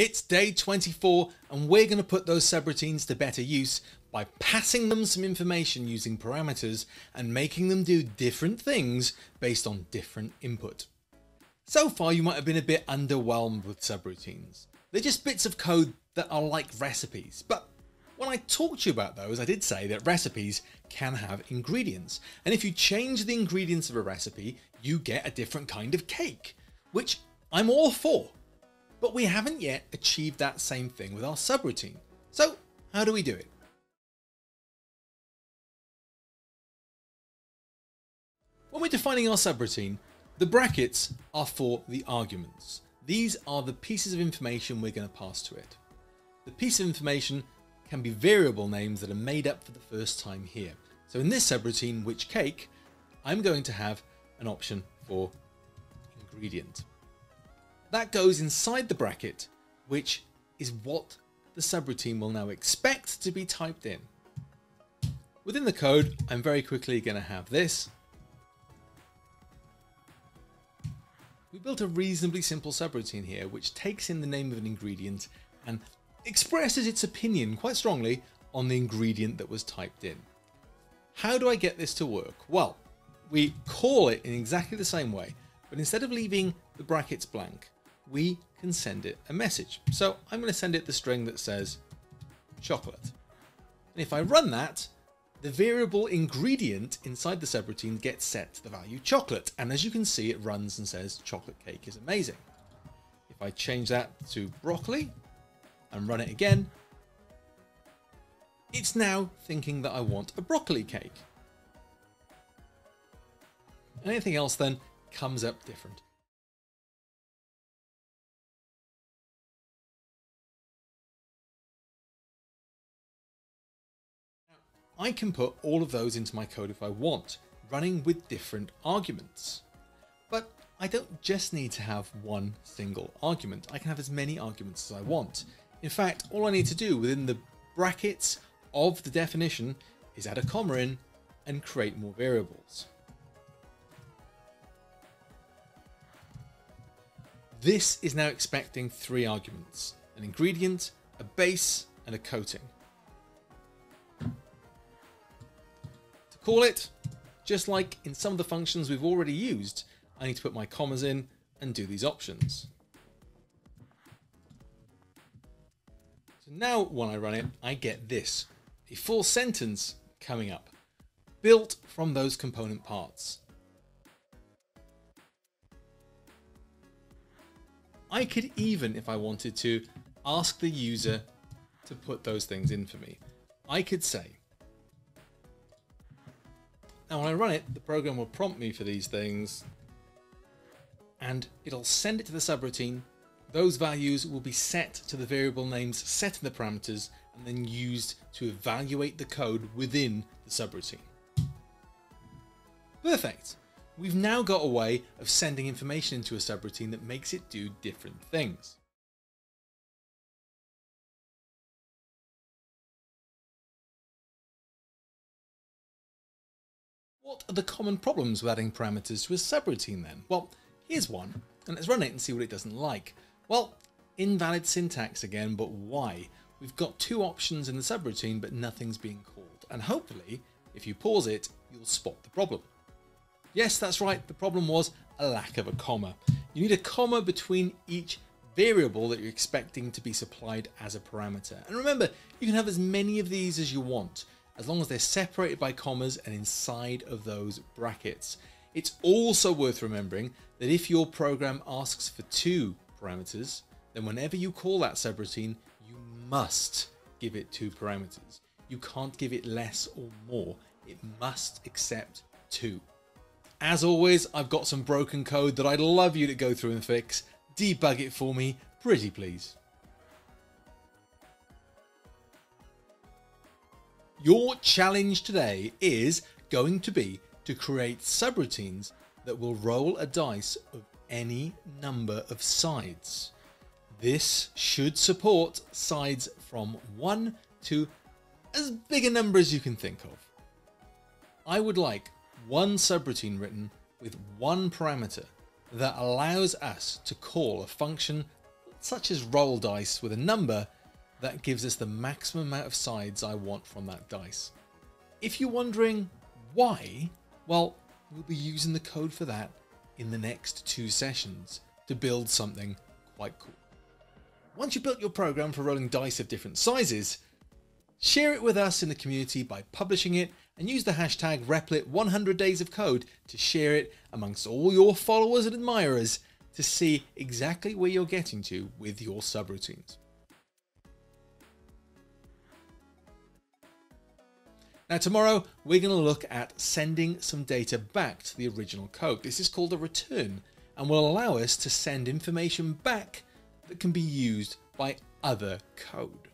It's day 24 and we're going to put those subroutines to better use by passing them some information using parameters and making them do different things based on different input. So far you might have been a bit underwhelmed with subroutines. They're just bits of code that are like recipes, but when I talked to you about those I did say that recipes can have ingredients and if you change the ingredients of a recipe you get a different kind of cake, which I'm all for. But we haven't yet achieved that same thing with our subroutine. So how do we do it? When we're defining our subroutine, the brackets are for the arguments. These are the pieces of information we're going to pass to it. The piece of information can be variable names that are made up for the first time here. So in this subroutine, which cake, I'm going to have an option for ingredient. That goes inside the bracket, which is what the subroutine will now expect to be typed in. Within the code, I'm very quickly going to have this. We built a reasonably simple subroutine here, which takes in the name of an ingredient and expresses its opinion quite strongly on the ingredient that was typed in. How do I get this to work? Well, we call it in exactly the same way, but instead of leaving the brackets blank, we can send it a message. So I'm going to send it the string that says chocolate. And if I run that, the variable ingredient inside the subroutine gets set to the value chocolate. And as you can see, it runs and says chocolate cake is amazing. If I change that to broccoli and run it again, it's now thinking that I want a broccoli cake. Anything else then comes up different. I can put all of those into my code if I want, running with different arguments. But I don't just need to have one single argument. I can have as many arguments as I want. In fact, all I need to do within the brackets of the definition is add a comma in and create more variables. This is now expecting three arguments, an ingredient, a base, and a coating. Call it. Just like in some of the functions we've already used, I need to put my commas in and do these options. So now when I run it, I get this, a full sentence coming up, built from those component parts. I could even, if I wanted to, ask the user to put those things in for me. I could say, now when I run it, the program will prompt me for these things and it'll send it to the subroutine. Those values will be set to the variable names set in the parameters and then used to evaluate the code within the subroutine. Perfect. We've now got a way of sending information into a subroutine that makes it do different things. What are the common problems with adding parameters to a subroutine then? Well, here's one, and let's run it and see what it doesn't like. Well, invalid syntax again, but why? We've got two options in the subroutine, but nothing's being called. And hopefully, if you pause it, you'll spot the problem. Yes, that's right, the problem was a lack of a comma. You need a comma between each variable that you're expecting to be supplied as a parameter. And remember, you can have as many of these as you want as long as they're separated by commas and inside of those brackets. It's also worth remembering that if your program asks for two parameters, then whenever you call that subroutine, you must give it two parameters. You can't give it less or more. It must accept two. As always, I've got some broken code that I'd love you to go through and fix. Debug it for me, pretty please. Your challenge today is going to be to create subroutines that will roll a dice of any number of sides. This should support sides from 1 to as big a number as you can think of. I would like one subroutine written with one parameter that allows us to call a function such as roll dice with a number that gives us the maximum amount of sides I want from that dice. If you're wondering why, well, we'll be using the code for that in the next two sessions to build something quite cool. Once you've built your program for rolling dice of different sizes, share it with us in the community by publishing it and use the hashtag Replit100days of code to share it amongst all your followers and admirers to see exactly where you're getting to with your subroutines. Now tomorrow we're going to look at sending some data back to the original code. This is called a return and will allow us to send information back that can be used by other code.